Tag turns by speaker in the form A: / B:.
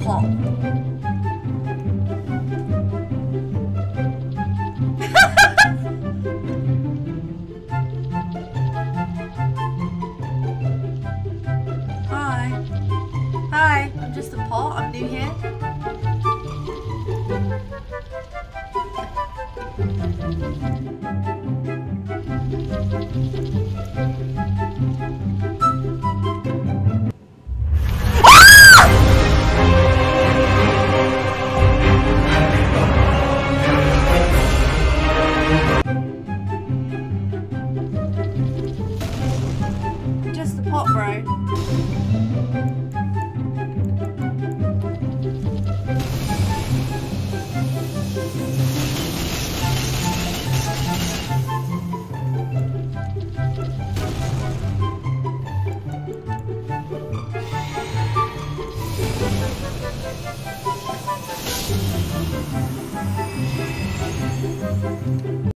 A: Hi. Hi, I'm just a pot, I'm new here. Thank you. hot, bro.